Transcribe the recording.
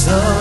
so